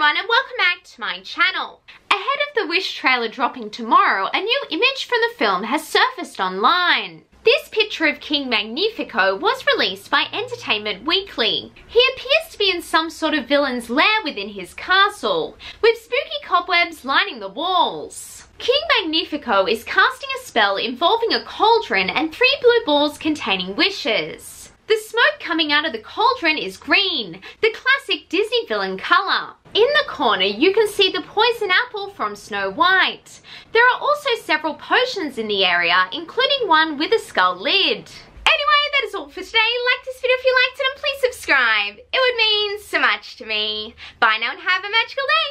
everyone and welcome back to my channel. Ahead of the Wish trailer dropping tomorrow, a new image from the film has surfaced online. This picture of King Magnifico was released by Entertainment Weekly. He appears to be in some sort of villain's lair within his castle, with spooky cobwebs lining the walls. King Magnifico is casting a spell involving a cauldron and three blue balls containing wishes. The smoke coming out of the cauldron is green, the classic Disney villain colour. In the corner, you can see the poison apple from Snow White. There are also several potions in the area, including one with a skull lid. Anyway, that is all for today. Like this video if you liked it and please subscribe. It would mean so much to me. Bye now and have a magical day.